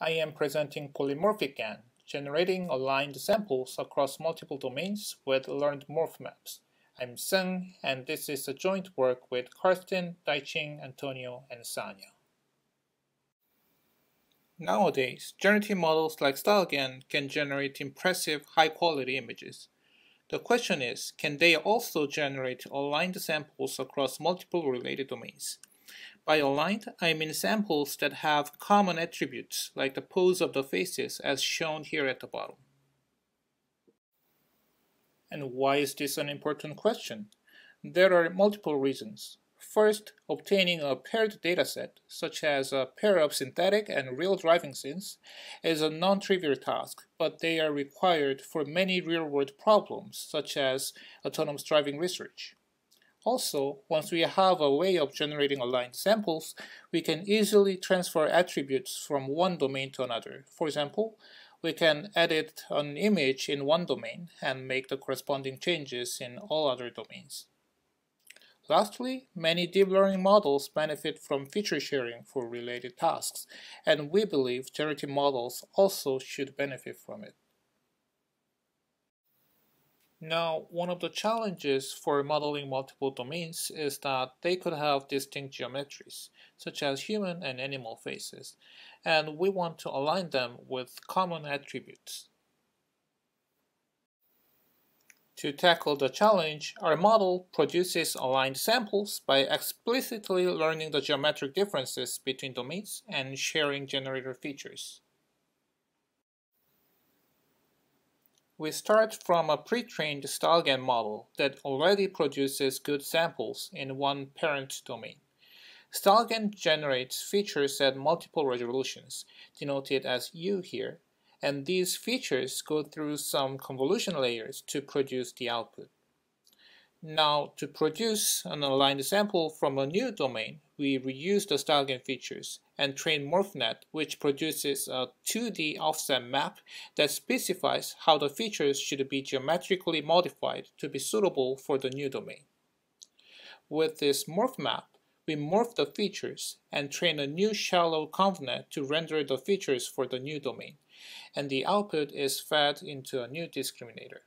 I am presenting polymorphic GAN, generating aligned samples across multiple domains with learned morph maps. I'm Seung, and this is a joint work with Karsten, Daiqing, Antonio, and Sanja. Nowadays, generative models like StyleGAN can generate impressive high-quality images. The question is, can they also generate aligned samples across multiple related domains? By aligned, I mean samples that have common attributes like the pose of the faces as shown here at the bottom. And why is this an important question? There are multiple reasons. First, obtaining a paired dataset, such as a pair of synthetic and real driving scenes, is a non-trivial task, but they are required for many real-world problems, such as autonomous driving research. Also, once we have a way of generating aligned samples, we can easily transfer attributes from one domain to another. For example, we can edit an image in one domain and make the corresponding changes in all other domains. Lastly, many deep learning models benefit from feature sharing for related tasks, and we believe generative models also should benefit from it. Now, one of the challenges for modeling multiple domains is that they could have distinct geometries, such as human and animal faces, and we want to align them with common attributes. To tackle the challenge, our model produces aligned samples by explicitly learning the geometric differences between domains and sharing generator features. We start from a pre-trained StyleGAN model that already produces good samples in one parent domain. StyleGAN generates features at multiple resolutions, denoted as U here, and these features go through some convolution layers to produce the output. Now, to produce an aligned sample from a new domain, we reuse the StyleGAN features and train MorphNet, which produces a 2D offset map that specifies how the features should be geometrically modified to be suitable for the new domain. With this morph map, we morph the features and train a new shallow convnet to render the features for the new domain, and the output is fed into a new discriminator.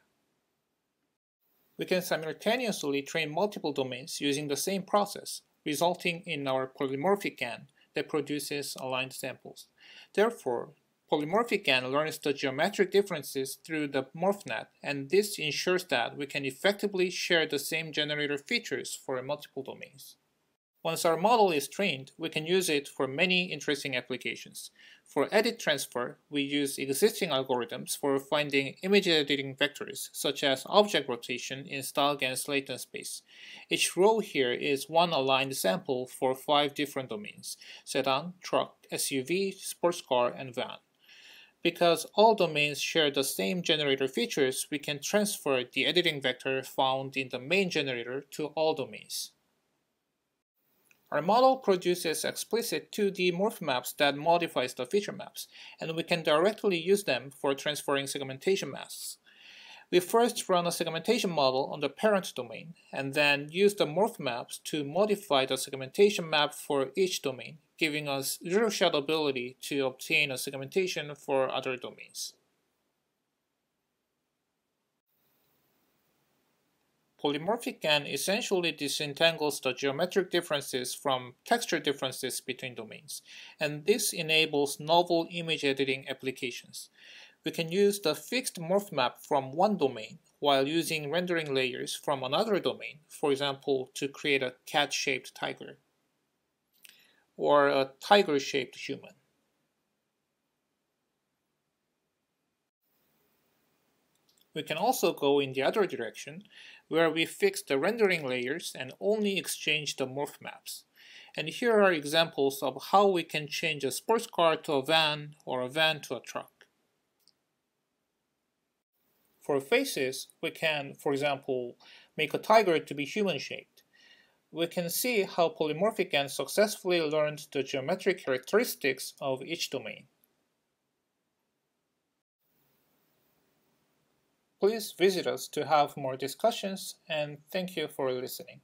We can simultaneously train multiple domains using the same process, resulting in our polymorphic GAN that produces aligned samples. Therefore, polymorphic GAN learns the geometric differences through the MorphNet, and this ensures that we can effectively share the same generator features for multiple domains. Once our model is trained, we can use it for many interesting applications. For edit transfer, we use existing algorithms for finding image editing vectors, such as object rotation in StyleGAN's latent space. Each row here is one aligned sample for five different domains, sedan, truck, SUV, sports car, and van. Because all domains share the same generator features, we can transfer the editing vector found in the main generator to all domains. Our model produces explicit 2D morph maps that modifies the feature maps, and we can directly use them for transferring segmentation masks. We first run a segmentation model on the parent domain, and then use the morph maps to modify the segmentation map for each domain, giving us zero-shot ability to obtain a segmentation for other domains. Polymorphic GAN essentially disentangles the geometric differences from texture differences between domains, and this enables novel image editing applications. We can use the fixed morph map from one domain while using rendering layers from another domain, for example, to create a cat-shaped tiger or a tiger-shaped human. We can also go in the other direction, where we fix the rendering layers and only exchange the morph maps. And here are examples of how we can change a sports car to a van or a van to a truck. For faces, we can, for example, make a tiger to be human-shaped. We can see how polymorphic GAN successfully learned the geometric characteristics of each domain. Please visit us to have more discussions and thank you for listening.